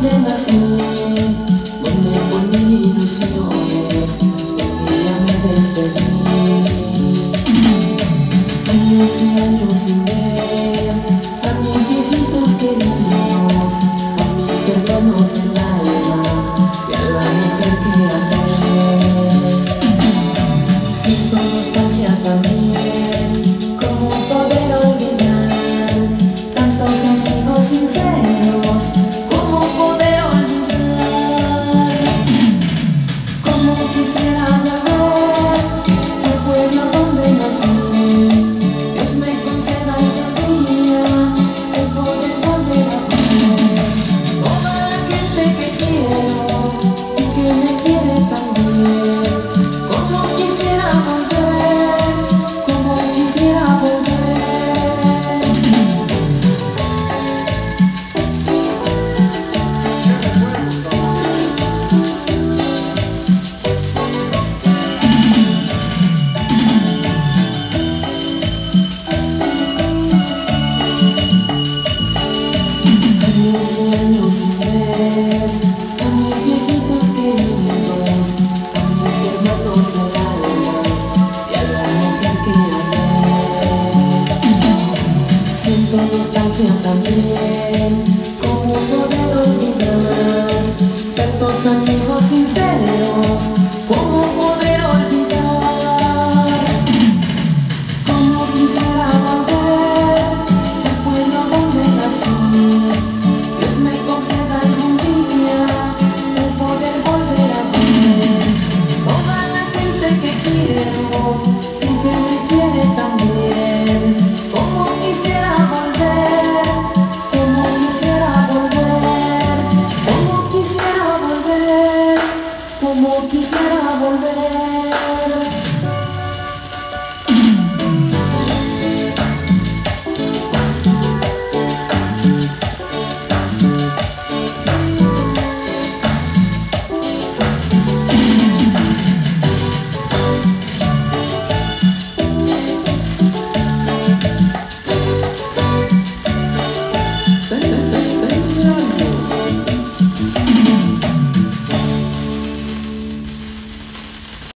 donde nací, donde volví ilusiones, donde ya me despedí. Años y años sin ver a mis viejitos queridos, a mis hermanos del alma y a la mujer que amé. Siento nostalgia también. también, ¿cómo poder olvidar? como quisiera volver.